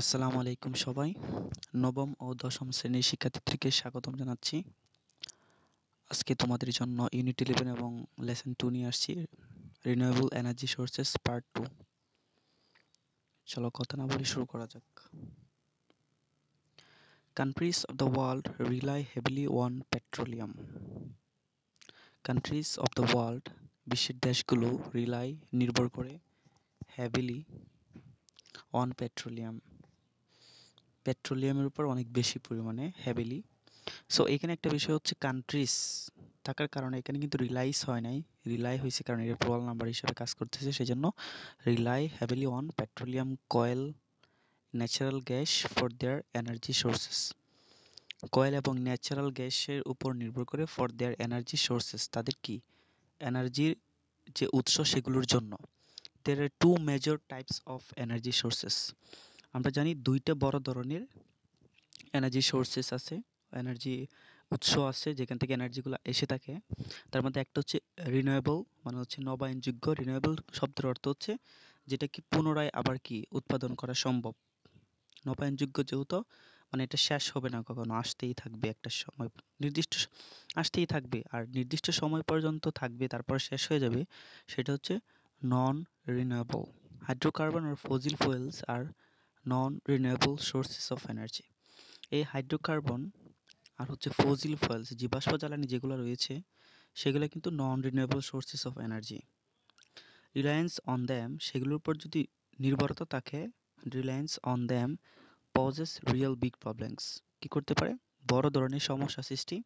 আসসালামু আলাইকুম সবাই। নবম ও দশম শ্রেণির শিক্ষার্থীদেরকে স্বাগতম জানাচ্ছি। আজকে তোমাদের জন্য ইউনিট ইলেভেন এবং লেসন টু নিয়ে আসছি। Renewable energy sources part two চলো কথা না বলে শুরু করা যাক। Countries of the world rely heavily on petroleum countries of the world বিশ্বের দেশগুলো রিলাই নির্ভর করে হেভিলি অন পেট্রোলিয়াম পেট্রোলিয়ামের উপর অনেক বেশি পরিমাণে হ্যাভিলি সো এখানে একটা বিষয় হচ্ছে কান্ট্রিজ থাকার কারণে এখানে কিন্তু রিলাইস হয় নাই। রিলাই হয়েছে কারণ এটা প্রোয়াল নাম্বার হিসেবে কাজ করতেছে। সেই জন্য rely heavily on petroleum coal natural gas for their energy sources coal এবং ন্যাচারাল গ্যাসের উপর নির্ভর করে ফর দেয়ার এনার্জি সোর্সেস তাদের কি? এনার্জির যে উৎস সেগুলোর জন্য। There are two major types of energy sources আমরা জানি দুইটা বড় ধরনের এনার্জি সোর্সেস আছে এনার্জি উৎস আছে, যেখান থেকে এনার্জিগুলো এসে থাকে। তার মধ্যে একটা হচ্ছে রিনিউয়েবল মানে হচ্ছে নবায়নযোগ্য। রিনিউয়েবল শব্দের অর্থ হচ্ছে যেটা কি পুনরায় আবার কি উৎপাদন করা সম্ভব। নবায়নযোগ্য যেহেতু মানে এটা শেষ হবে না কখনো, আসতেই থাকবে একটা সময়, নির্দিষ্ট আসতেই থাকবে। আর নির্দিষ্ট সময় পর্যন্ত থাকবে, তারপর শেষ হয়ে যাবে, সেটা হচ্ছে non renewable hydrocarbon R fossil fuels are non renewable sources of energy এই হাইড্রোকার্বন আর হচ্ছে ফজিল ফুয়েলস জীবাশ্ম জ্বালানি যেগুলো রয়েছে, সেগুলো কিন্তু non renewable sources of energy reliance on them সেগুলোর উপর যদি নির্ভরতা থাকে reliance on them poses real big problems কী করতে পারে? বড় ধরনের সমস্যা সৃষ্টি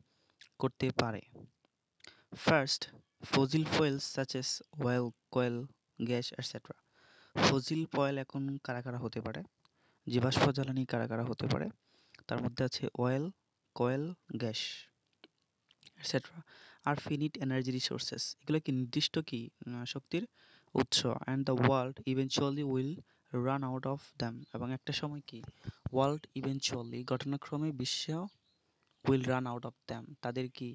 করতে পারে। First fossil fuels such as oil coal gas etcetera fossil fuel এখন কারা কারা হতে পারে? জীবাশ্ম জ্বালানি কারা কারা হতে পারে? তার মধ্যে আছে oil coal gas etcetera are finite energy resources এগুলো কি নির্দিষ্ট কি? শক্তির উৎস। And the world eventually will run out of them এবং একটা সময় কি? ওয়ার্ল্ড ইভেনচুয়ালি ঘটনাক্রমে বিশ্ব will run out of them তাদের কি?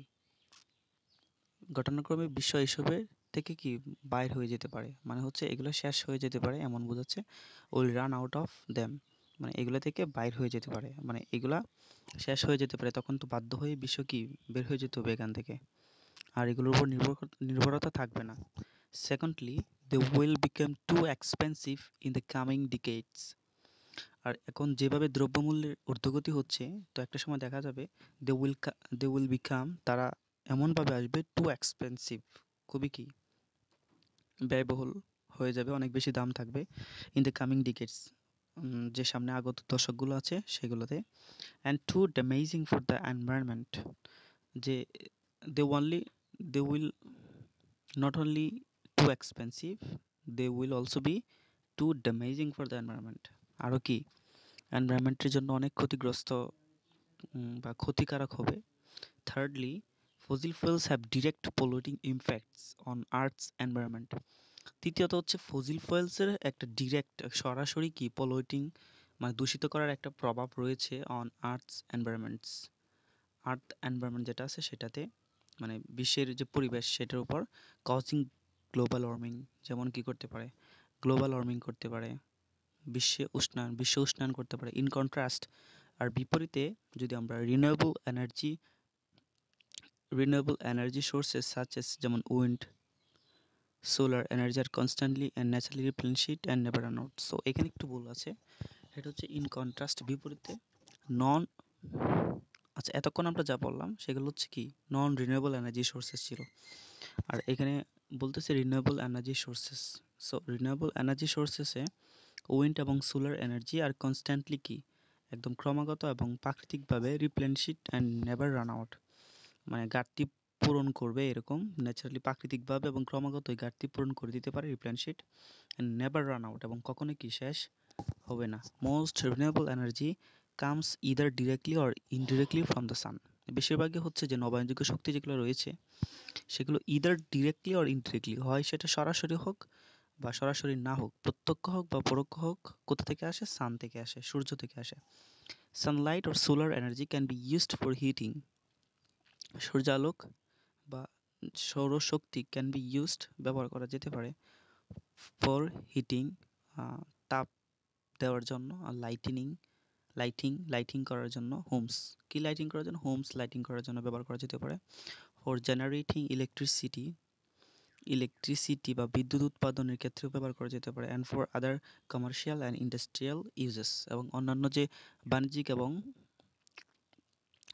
ঘটনাক্রমে বিশ্ব এসবের থেকে কি বাইর হয়ে যেতে পারে? মানে হচ্ছে এগুলো শেষ হয়ে যেতে পারে, এমন বোঝাচ্ছে will run out of them মানে এগুলো থেকে বাইর হয়ে যেতে পারে। মানে এগুলা শেষ হয়ে যেতে পারে। তখন তো বাধ্য হয়ে বিশ্ব কি বের হয়ে যেতে হবে এখান থেকে। আর এগুলোর উপর নির্ভর নির্ভরতা থাকবে না। Secondly they will become too expensive in the coming decades আর এখন যেভাবে দ্রব্যমূল্যের ঊর্ধ্বগতি হচ্ছে, তো একটা সময় দেখা যাবে they will they will become তারা এমনভাবে আসবে টু এক্সপেন্সিভ খুবই কি? ব্যয়বহুল হয়ে যাবে, অনেক বেশি দাম থাকবে ইন দ্য কামিং ডিকেটস যে সামনে আগত দশকগুলো আছে সেগুলোতে। And too damaging for the environment যে they only they will not only too expensive they will also be too damaging for the environment আরও কি? এনভায়রনমেন্টের জন্য অনেক ক্ষতিগ্রস্ত বা ক্ষতিকারক হবে। Thirdly fossil fuels have direct polluting impacts on earth's environment তৃতীয়ত হচ্ছে ফজিল ফুয়েলসের একটা ডিরেক্ট সরাসরি কি পলিউটিং মানে দূষিত করার একটা প্রভাব রয়েছে on earth's environments earth environment যেটা আছে সেটাতে মানে বিশ্বের যে পরিবেশ সেটার উপর কজিং গ্লোবাল ওয়ার্মিং যেমন কি করতে পারে? গ্লোবাল ওয়ার্মিং করতে পারে, বিশ্বে উষ্ণায়ন, বিশ্ব উষ্ণায়ন করতে পারে। ইন কন্ট্রাস্ট আর বিপরীতে যদি আমরা renewable energy renewable energy sources such as যেমন wind solar energy are constantly and naturally replenished and never out so এখানে একটু ভুল আছে। এটা হচ্ছে ইন কন্ট্রাস্ট বিপরীতে নন আচ্ছা এতক্ষণ আমরা যা বললাম, সেগুলো হচ্ছে কি? নন রিনিউয়েবল এনার্জি সোর্সেস ছিল। আর এখানে বলতেছে renewable energy sources so renewable energy সোর্সেসে wind এবং সোলার এনার্জি আর কনস্ট্যান্টলি কি? একদম ক্রমাগত এবং প্রাকৃতিকভাবে replenished and never run out মানে ঘাটতি পূরণ করবে এরকম ন্যাচারালি প্রাকৃতিকভাবে এবং ক্রমাগত ওই ঘাটতি পূরণ করে দিতে পারে replenished and never run out এবং কখনো কি শেষ হবে না। Most renewable energy comes either directly or indirectly from the sun বেশিরভাগই হচ্ছে যে নবায়নযোগ্য শক্তি যেগুলো রয়েছে, সেগুলো ইদার ডিরেক্টলি অর ইনডিরেক্টলি হয় সেটা সরাসরি হোক বা সরাসরি না হোক, প্রত্যক্ষ হোক বা পরোক্ষ হোক, কোথা থেকে আসে? সান থেকে আসে, সূর্য থেকে আসে। Sunlight or solar energy can be used for heating সূর্যালোক বা সৌরশক্তি ক্যান বি ইউজড ব্যবহার করা যেতে পারে ফর হিটিং তাপ দেওয়ার জন্য আর লাইটিনিং লাইটিং লাইটিং করার জন্য হোমস কি লাইটিং করার জন্য? হোমস লাইটিং করার জন্য ব্যবহার করা যেতে পারে। ফর জেনারেটিং ইলেকট্রিসিটি ইলেকট্রিসিটি বা বিদ্যুৎ উৎপাদনের ক্ষেত্রেও ব্যবহার করা যেতে পারে। And for other commercial and industrial uses এবং অন্যান্য যে বাণিজ্যিক এবং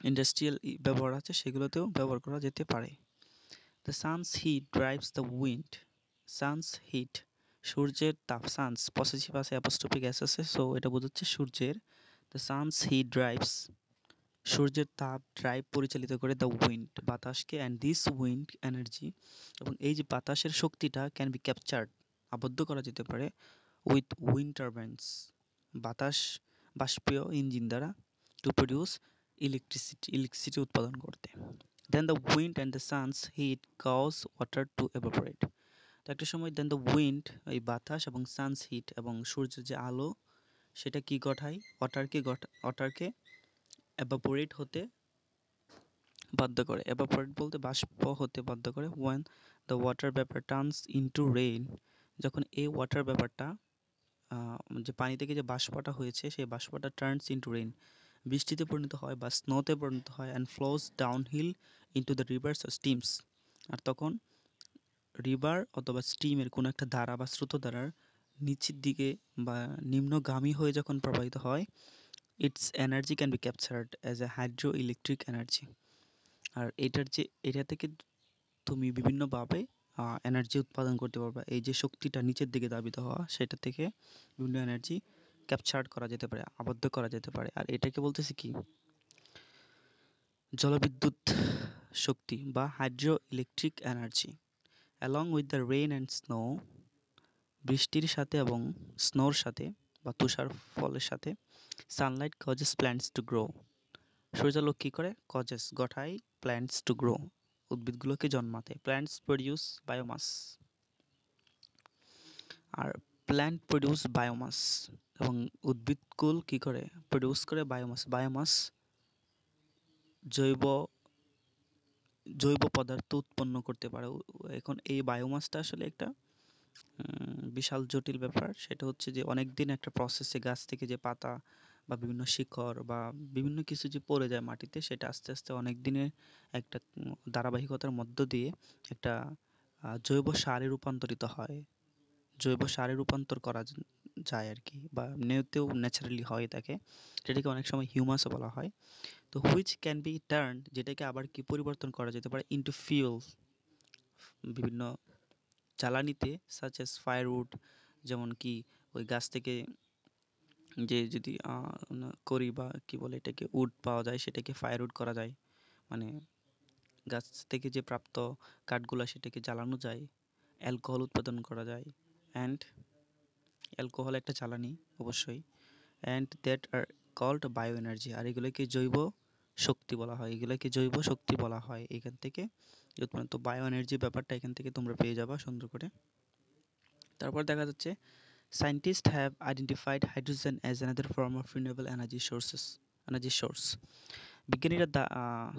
ইন্ডাস্ট্রিয়াল ব্যবহার আছে সেগুলোতেও ব্যবহার করা যেতে পারে। The sun's heat drives the wind sun's heat সূর্যের তাপ সানস পসেসিভ আছে অ্যাপোস্ট্রফিক গ্যাস আছে সো এটা বোঝাচ্ছে সূর্যের দ্য সানস হিট ড্রাইভস সূর্যের তাপ ড্রাইভ পরিচালিত করে দ্য উইন্ড বাতাসকে অ্যান্ড দিস উইন্ড এনার্জি এবং এই যে বাতাসের শক্তিটা ক্যান বি ক্যাপচার্ড আবদ্ধ করা যেতে পারে উইথ উইন্ড বাতাস বাষ্পীয় ইঞ্জিন দ্বারা টু প্রডিউস ইলেকট্রিসিটি ইলেকট্রিসিটি উৎপাদন করতে। Then the wind and the sun's heat cause water to evaporate তো একটা সময় দেন দ্য উইন্ড এই বাতাস এবং সানস হিট এবং সূর্যের যে আলো, সেটা কি ঘটায়? ওয়াটারকে ওয়াটারকে এভাপোরেট হতে বাধ্য করে। এভাপোরেট বলতে বাষ্প হতে বাধ্য করে ওয়ান দ্য ওয়াটার ব্যাপার টার্নস ইনটু রেইন যখন এই ওয়াটার ব্যাপারটা যে পানি থেকে যে বাষ্পটা হয়েছে, সেই বাষ্পটা টার্নস ইনটু রেইন বৃষ্টিতে পরিণত হয় বা স্নোতে পরিণত হয় and flows downhill into the rivers streams আর তখন রিভার অথবা স্টিমের কোনো একটা ধারা বা স্রোত স্রোতধারার নিচের দিকে বা নিম্নগামী হয়ে যখন প্রবাহিত হয় its energy can be captured as a hydroelectric energy আর এটার যে এটা থেকে তুমি বিভিন্নভাবে এনার্জি উৎপাদন করতে পারবে। এই যে শক্তিটা নিচের দিকে দাবিত হওয়া, সেটা থেকে বিভিন্ন এনার্জি ক্যাপচার্ড করা যেতে পারে, আবদ্ধ করা যেতে পারে। আর এটাকে বলতেছি কি? জলবিদ্যুৎ শক্তি বা hydroelectric energy along with the rain and snow বৃষ্টির সাথে এবং স্নোর সাথে বা তুষার ফলের সাথে sunlight causes plants to grow সূর্যালোক কী করে? কজেস গঠায় প্ল্যান্টস টু গ্রো উদ্ভিদগুলোকে জন্মাতে। প্ল্যান্টস প্রডিউস বায়োমাস আর প্ল্যান্ট প্রডিউস বায়োমাস এবং উদ্ভিদকুল কি করে? প্রডিউস করে বায়োমাস বায়োমাস জৈব জৈব পদার্থ উৎপন্ন করতে পারে। এখন এই বায়োমাসটা আসলে একটা বিশাল জটিল ব্যাপার। সেটা হচ্ছে যে অনেক দিন একটা প্রসেসে গাছ থেকে যে পাতা বা বিভিন্ন শিকড় বা বিভিন্ন কিছু যে পড়ে যায় মাটিতে, সেটা আস্তে আস্তে অনেক দিনের একটা ধারাবাহিকতার মধ্য দিয়ে একটা জৈব সারে রূপান্তরিত হয়। জৈব সারে রূপান্তর করা যায় আর কি বা নেতেও ন্যাচারালি হয় থাকে সেটাকে অনেক সময় হিউমাসও বলা হয়। তো হুইচ ক্যান বি টার্ন যেটাকে আবার কি পরিবর্তন করা যেতে পারে ইন্টু ফিউল বিভিন্ন জ্বালানিতে সাচ এস ফায়ারউড যেমন কি ওই গাছ থেকে যে যদি করি বা কি বলে এটাকে উড পাওয়া যায়, সেটাকে ফায়ারউড করা যায়। মানে গাছ থেকে যে প্রাপ্ত কাঠগুলা সেটাকে জ্বালানো যায়। অ্যালকোহল উৎপাদন করা যায়। অ্যান্ড অ্যালকোহল একটা জ্বালানি, অবশ্যই। And that are called bioenergy আর এগুলোকে জৈব শক্তি বলা হয়। এগুলোকে জৈব শক্তি বলা হয় এখান থেকে। তো বায়ো এনার্জি ব্যাপারটা এখান থেকে তোমরা পেয়ে যাবা সুন্দর করে। তারপর দেখা যাচ্ছে scientist have identified hydrogen as another form of renewable energy sources energy source বিজ্ঞানীরা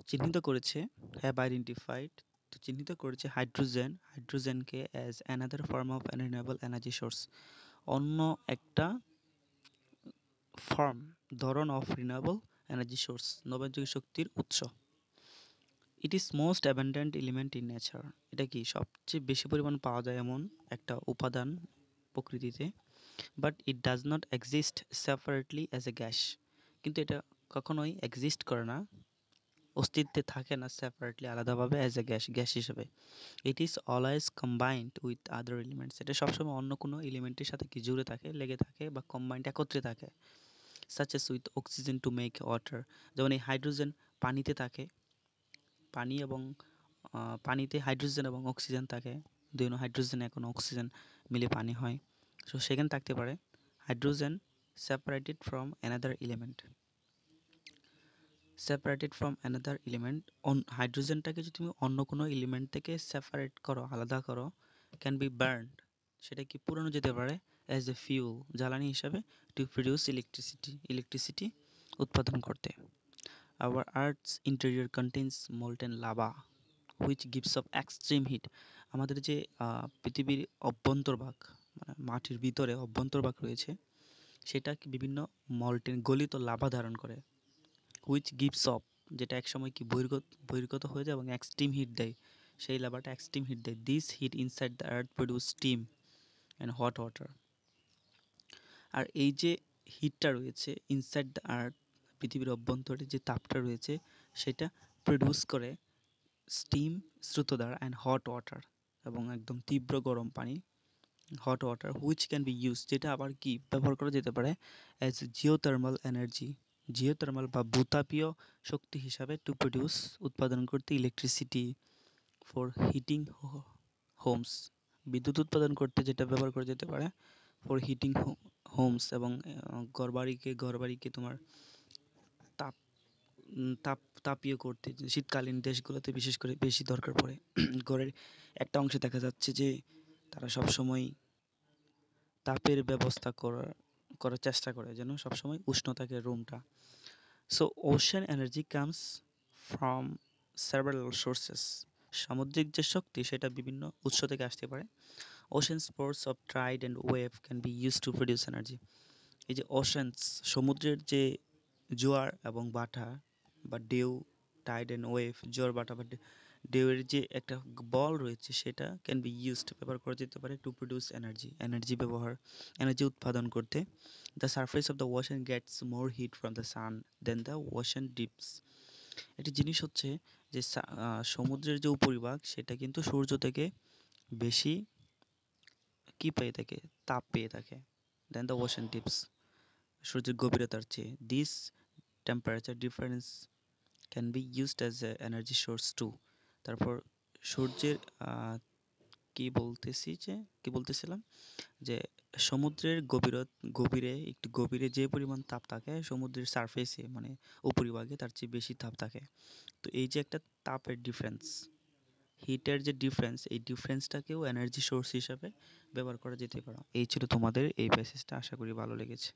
চিহ্নিত করেছে হ্যাভ আইডেন্টিফাইড তো চিহ্নিত করেছে hydrogen হাইড্রোজেনকে as another form of renewable energy source অন্য একটা ফর্ম, ধরন অফ রিনিউয়েবল এনার্জি সোর্স নবায়নযোগ্য শক্তির উৎস। It is most abundant element in nature এটা কি? সবচেয়ে বেশি পরিমাণ পাওয়া যায় এমন একটা উপাদান প্রকৃতিতে but it does not exist separately as a gas কিন্তু এটা কখনোই এক্সিস্ট করে না। অস্তিত্বে থাকে না সেপারেটলি আলাদাভাবে অ্যাজ এ গ্যাস গ্যাস হিসেবে। It is always combined with other elements এটা সবসময় অন্য কোনো এলিমেন্টের সাথে কি জুড়ে থাকে, লেগে থাকে বা কম্বাইন্ড একত্রে থাকে। Such as with oxygen to make water যেমন এই হাইড্রোজেন পানিতে থাকে। পানি এবং পানিতে হাইড্রোজেন এবং অক্সিজেন থাকে। দুই হাইড্রোজেন এখন অক্সিজেন মিলে পানি হয়। সো সেখানে থাকতে পারে। Hydrogen separated from another element separated from another element on হাইড্রোজেনটাকে যদি তুমি অন্য কোনো এলিমেন্ট থেকে সেপারেট করো, আলাদা করো ক্যান বি বার্ন সেটা কি পুরানো যেতে পারে? অ্যাজ এ ফিউল জ্বালানি হিসাবে টু প্রডিউস ইলেকট্রিসিটি ইলেকট্রিসিটি উৎপাদন করতে। Our earth's interior contains molten lava which gives off extreme heat আমাদের যে পৃথিবীর অভ্যন্তরভাগ মানে মাটির ভিতরে অভ্যন্তরভাগ রয়েছে সেটা বিভিন্ন মল্টেন গলিত লাভা ধারণ করে। হুইচ গিভস অফ যেটা একসময় কি বহির্গত বহির্গত হয়ে যায় এবং এক্সট্রিম হিট দেয়। সেই লাভাটা এক্সট্রিম হিট দেয়। This heat inside the earth produce steam and hot water আর এই যে হিটটা রয়েছে ইনসাইড দ্য আর্থ পৃথিবীর অভ্যন্তরে যে তাপটা রয়েছে, সেটা প্রডিউস করে স্টিম স্রোত দ্বারা অ্যান্ড হট ওয়াটার এবং একদম তীব্র গরম পানি hot water which can be use যেটা আবার কি ব্যবহার করা যেতে পারে অ্যাজ জিওথার্মাল এনার্জি জিওথার্মাল বা ভূতাপীয় শক্তি হিসাবে টু প্রডিউস উৎপাদন করতে ইলেকট্রিসিটি ফর হিটিং হোমস বিদ্যুৎ উৎপাদন করতে যেটা ব্যবহার করা যেতে পারে ফর হিটিং হোমস এবং ঘরবাড়িকে ঘরবাড়িকে তোমার তাপ তাপ, তাপীয় করতে শীতকালীন দেশগুলোতে বিশেষ করে বেশি দরকার পড়ে। ঘরের একটা অংশে দেখা যাচ্ছে যে তারা সব সময় তাপের ব্যবস্থা করার করার চেষ্টা করে যেন সবসময় উষ্ণ থাকে রুমটা so ocean energy comes from several sources সামুদ্রিক যে শক্তি, সেটা বিভিন্ন উৎস থেকে আসতে পারে। Ocean sports of tried and wave can be use to produce energy এই যে ওশেন্স সমুদ্রের যে জোয়ার এবং বাটা বা ডেউ টাইড অ্যান্ড ওয়েভ জোয়ার, বাটা বা ঢেউয়ের যে একটা বল রয়েছে, সেটা ক্যান বি ইউজড ব্যবহার করা যেতে পারে টু প্রডিউস এনার্জি এনার্জি ব্যবহার এনার্জি উৎপাদন করতে। The surface of the ocean gets more heat from the sun than the ocean deeps একটি জিনিস হচ্ছে যে সমুদ্রের যে উপরিভাগ, সেটা কিন্তু সূর্য থেকে বেশি কি পেয়ে থাকে? তাপ পেয়ে থাকে দেন দ্য ওশান ডিপস সূর্যের গভীরতার চেয়ে this temperature difference can be used as a energy source to তারপর সূর্যের কি বলতেছি যে, কি বলতেছিলাম? যে সমুদ্রের গভীরত, গভীরে, একটু গভীরে যে পরিমাণ তাপ থাকে, সমুদ্রের সারফেসে মানে উপরিভাগে, তার চেয়ে বেশি তাপ থাকে। তো এই যে একটা তাপের ডিফারেন্স হিটের যে ডিফারেন্স এই ডিফারেন্সটাকেও এনার্জি সোর্স হিসাবে ব্যবহার করা যেতে পারে। এই ছিল তোমাদের এই প্যাসেজটা আশা করি ভালো লেগেছে।